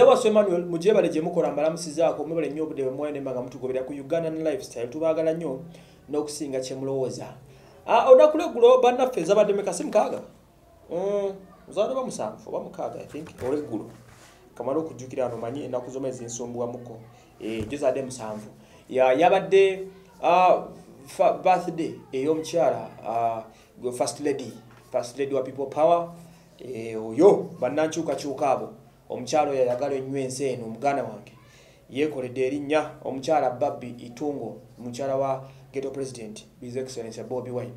zewaso emmanuel mujebale gye mukola mbalamusizaako mwebale nnyo obudde bwe mwanemba nga mutugobera ku ugandan lifestyle tubaagala nnyo n'okusinga kye mulowooza. Olunaku lweggulo bannaffe ezabadde mekasi mukaaga? Mm, zaade ba musanvu? Oba mukaaga i think. Olweggulo. Kamala okujjukira ano manyi ennaku zoma ezinsumbuwamuko Eh, jo zaade musanvu. Ya- yabadde birthday ey'omukyala gwe first lady first lady wa people power. Eh, oyo bannankyukakyuka abo omukyala oyo ayagala ennyo ensi eno omuganda wange yeekoledde erinnya omukyala babbi itungo mukyala wa geto president his excellence bobi wine.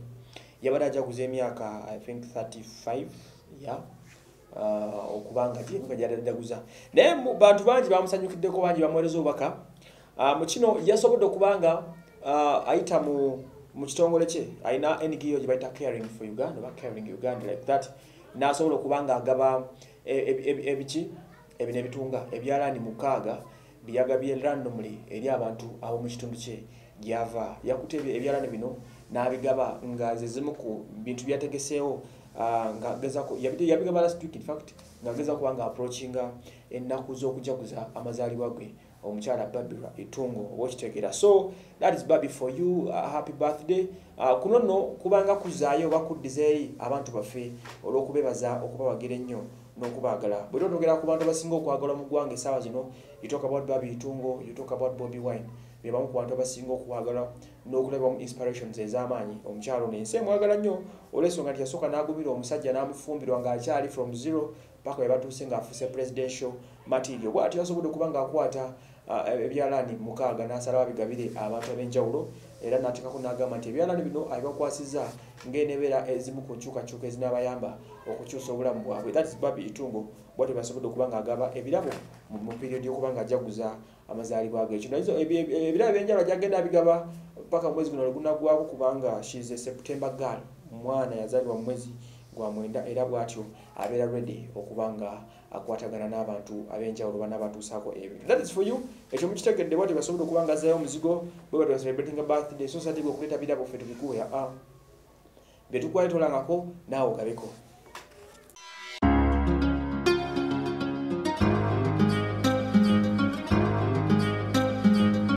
Yabadde ajaguza emyaka i think 35 ya uh, okubanga gyemika gyadajaguza naye bantu bangi bamusanyukiddeko bangi bamuweereza obubaka. Uh, mu kino yasobodde okubanga uh, ayita mu mu kitongole kye alina ngo gye bayita caring for uganda oba caring uganda like that n'asobola okuba nga agaba e- e- e- ebiki ebino ebitunga ebyalaani mukaaga byagabye randomly eri abantu ab'omu kitundu kye gyava. Yakuta ebyalaani bino n'abigaba nga ze zimu ku bintu byategeseewo ng'agezako yabi- yabigaba last week in fact ng'ageza kuba nga approachinga ennaku z'okujaguza amazaalibwa ge omukyala babira etungo oba okitegeera so that is baby for you. Uh, happy birthday. Uh, kuno nno kubanga kuzaayo oba kuddizeeyi abantu baffe olw'okubebaza okubawagira ennyo n'okubaagala. Bwe twogera ku bantu abasinga okwagala mu ggwanga essaawa zino you talk about baby itungo talk about bobby wine. Be bamu ku bantu abasinga okwagala n'okulabamu inspirations ez'amaanyi. Omukyalo nensi emwagala nnyo olw'ensonga nti yasooka n'agumira omusajja n'amufumbirwa ng'akyali from zero paka we batuuse ng'afuuse presidential material. Bw'atyo yasobodde okuba ng'akwata ebyalaani mukaaga n'asalawo abigabire abantu ab'enjawulo era n'ateekako n'agamba nti ebyalaani bino abibakwasizza ng'enebeera ezimu ku nkyukakyuka ezinabayamba okukyusa obulamu bwabwe. That is babi itungo bwatyo basobodde okuba ng'agaba ebirabo mu period y'okuba ng'ajaguza amazaalibwa ge kino izo- ebi- ebi- ebirabo ebyenjawulo gyagenda abigaba paka mwezi guno lwegunaggwako kubanga a september girl omwana yazaalibwa mu mwezi gwa mwenda era bw'atyo abeera ready okuba nga akwatagana n'abantu ab'enjawulo banabatuusaako ebintu. That is for you. Ekyo mukitegedde bwatyo basobodde okuba nga azaayo omuzigo bwe batyo celebrating a birthday so sati bwe okuleeta birabo ffe tubikuwe. Aa bye tukwale tolangako naawe ogabeko